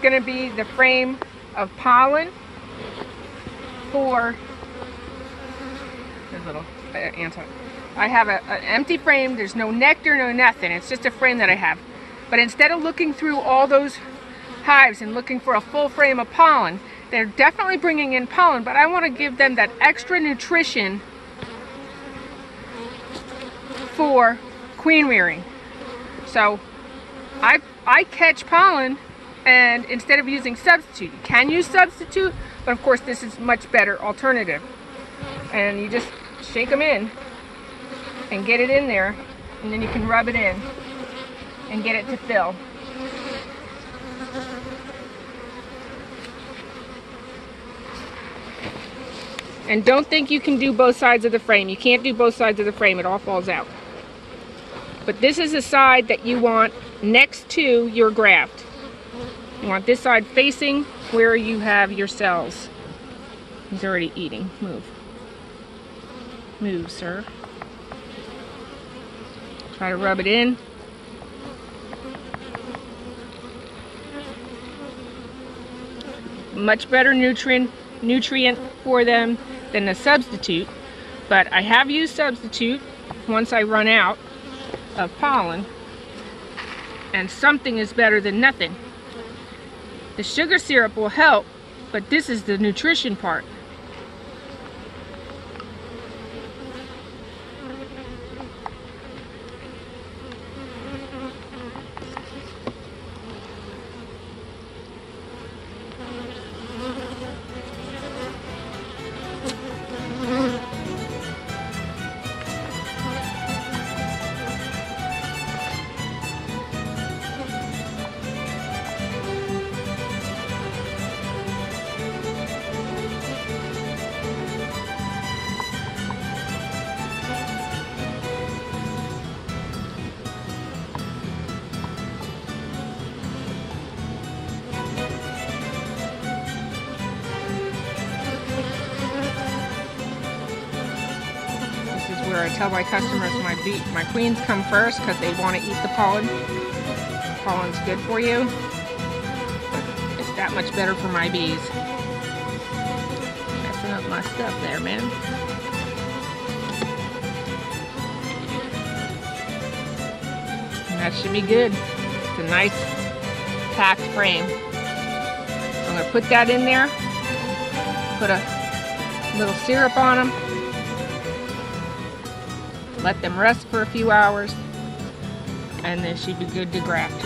going to be the frame of pollen for little uh. I have a, an empty frame. There's no nectar, no nothing. It's just a frame that I have. But instead of looking through all those hives and looking for a full frame of pollen, they're definitely bringing in pollen, but I want to give them that extra nutrition for queen rearing. So I, I catch pollen and instead of using substitute, you can use substitute, but of course this is much better alternative. And you just shake them in and get it in there and then you can rub it in and get it to fill. And don't think you can do both sides of the frame. You can't do both sides of the frame. It all falls out. But this is the side that you want next to your graft. You want this side facing where you have your cells. He's already eating. Move. Move, sir. Try to rub it in. Much better nutrient nutrient for them than a substitute. But I have used substitute once I run out of pollen. And something is better than nothing. The sugar syrup will help, but this is the nutrition part. Where I tell my customers my bee, my queens come first because they want to eat the pollen. Pollen's good for you. But it's that much better for my bees. Messing up my stuff there, man. And that should be good. It's a nice packed frame. I'm to put that in there. Put a little syrup on them let them rest for a few hours, and then she'd be good to graft.